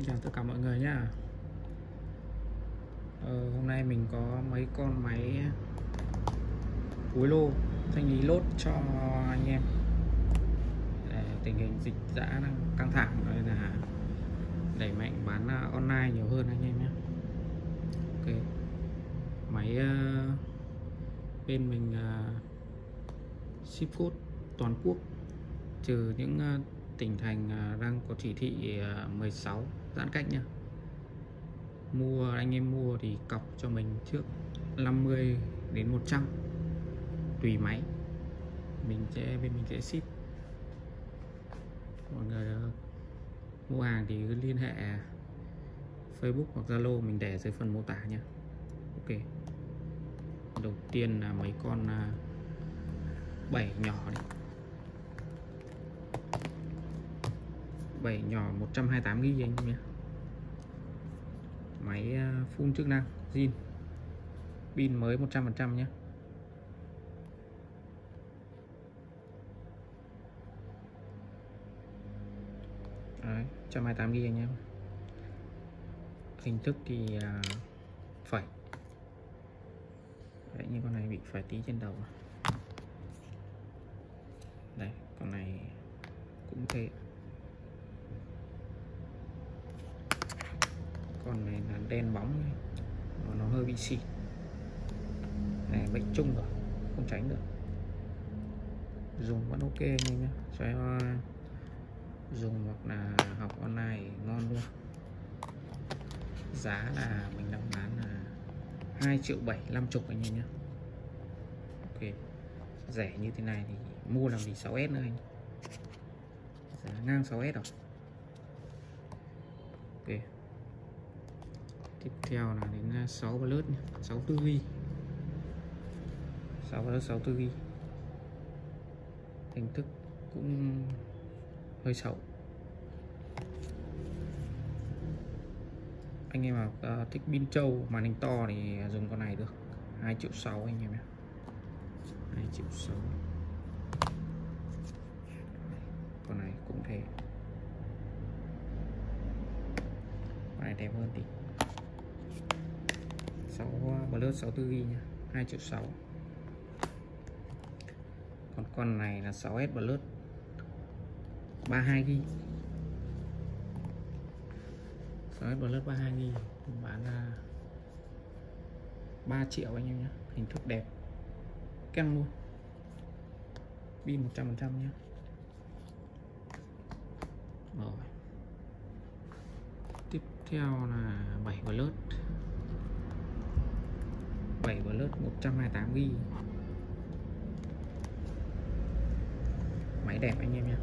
Xin chào tất cả mọi người nhá. Ờ, Hôm nay mình có mấy con máy cuối lô thanh lý lốt cho anh em. Để tình hình dịch dã đang căng thẳng nên là đẩy mạnh bán à, online nhiều hơn anh em nhé Ok. Máy uh, bên mình uh, ship food toàn quốc trừ những uh, tỉnh thành đang có chỉ thị 16 giãn cách nha mua, anh em mua thì cọc cho mình trước 50 đến 100 tùy máy. Mình sẽ, bên mình sẽ ship. Mọi người ờ, mua hàng thì cứ liên hệ Facebook hoặc Zalo, mình để dưới phần mô tả nha Ok. Đầu tiên là mấy con ờ, bảy nhỏ này 7 nhỏ 128 GB anh em nhé. Máy à, uh, full chức năng zin. Pin mới 100% nhé. Đấy, 128 GB anh em. Hình thức thì uh, phẩy. Đấy, như con này bị phải tí trên đầu. Đây con này cũng thế con này là đen bóng này. Nó, nó hơi bị xịt này bệnh chung rồi. Không tránh được. Dùng vẫn ok anh em nhé. Cho em dùng hoặc là học online ngon luôn. Giá là mình đang bán là 2 triệu 7 50 anh em nhé. Ok. Rẻ như thế này thì mua làm gì 6S nữa anh. Giá ngang 6S rồi. Ok tiếp theo là đến 6 Plus 64 GB 6 Plus 64 GB hình thức cũng hơi xấu. Anh em nào uh, thích pin trâu màn hình to thì dùng con này được. 2 triệu 6 anh em ạ 2 triệu 6 con này cũng thế. Con này đẹp hơn tí lướt 64 GB nha 2 triệu 6 còn con này là 6S Plus 32 GB 6S Plus 32 GB bán là 3 triệu anh em nhé hình thức đẹp. Căng luôn. Pin 100% nhé rồi. Tiếp theo là 7 Plus và lớp 128 GB máy đẹp anh em nhé.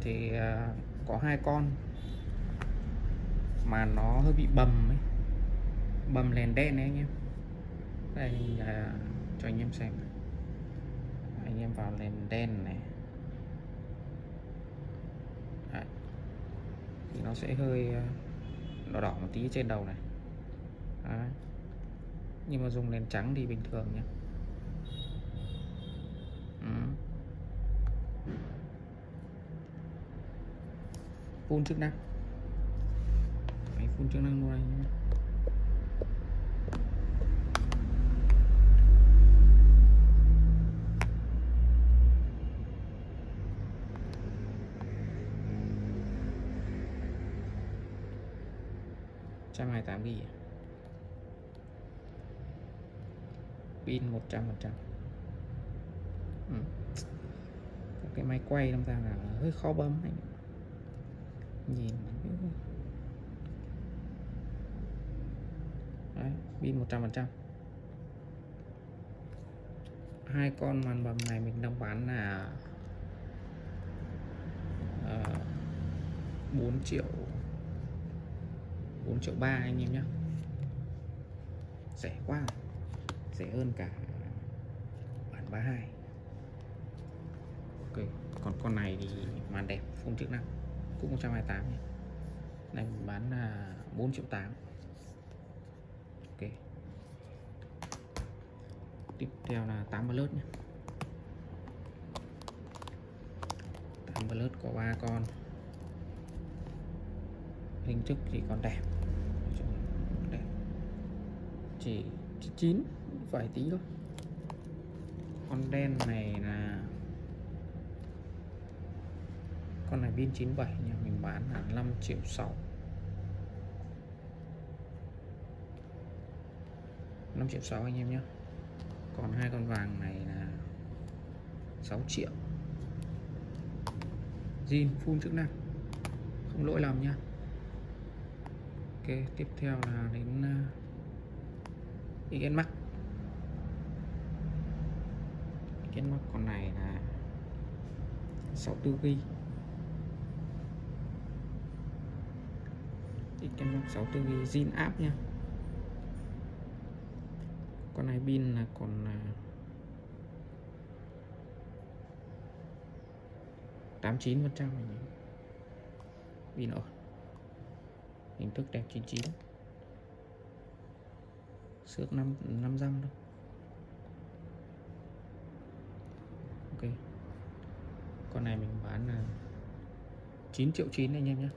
Thì à, có hai con mà nó hơi bị bầm ấy. Bầm lèn đen đấy anh em. Đây là cho anh em xem. Anh em vào nền đen này. Đấy. thì nó sẽ hơi à, đỏ đỏ một tí trên đầu này Đấy. nhưng mà dùng nền trắng thì bình thường nhé ừ. chức năng Đấy, phun chức năng luôn anh nhé trăm hai tám ghi à? pin một trăm phần trăm. Ừ. cái máy quay làm ta là hơi khó bấm anh nhìn Đấy, pin 100 phần trăm. Hai con màn bầm này mình đang bán là ờ, uh, 4 triệu 4 triệu 3 anh em nhé rẻ quá. Rẻ hơn cả bản 32 ok, còn con này thì màn đẹp không chức năng. Cũng 128 nhé. Này, mình bán là 4 triệu 8 ok. Tiếp theo là 8 plus nhé. 8 Plus có 3 con. Hình thức thì còn đẹp Nói chung là đẹp chỉ chín vài tí thôi. Con đen này là con này pin 97 nhà mình bán là 5 triệu 6 5 triệu 6 anh em nhé còn hai con vàng này là 6 triệu. Zin, full chức năng. Không lỗi lầm nha ok, tiếp theo là đến à, uh, XN Max XN Max con này là 64 GB XN Max 64 GB zin áp nha con này pin là còn là 89 phần trăm pin ổn hình thức đẹp 99 xước 5 5 răng thôi. Ok. Con này mình bán là 9 triệu 9 anh em nhé.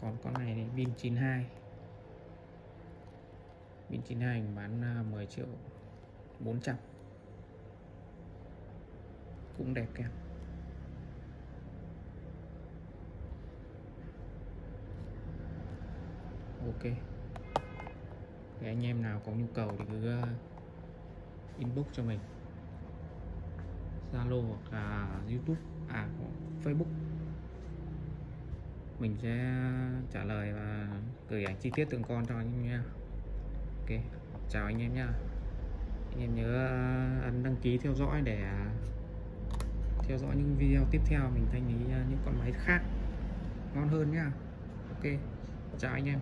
Còn con này thì pin 92 pin 92 mình bán à, 10 triệu 400 cũng đẹp kìa. Ok thì anh em nào có nhu cầu thì cứ ờ, inbox cho mình. Zalo hoặc là YouTube à Facebook. Mình sẽ trả lời và gửi ảnh chi tiết từng con cho anh em nha. Ok, chào anh em nha. Anh em nhớ ờ, ấn đăng ký theo dõi để à, theo dõi những video tiếp theo mình thanh lý ờ, những con máy khác ngon hơn nhá ok, chào anh em.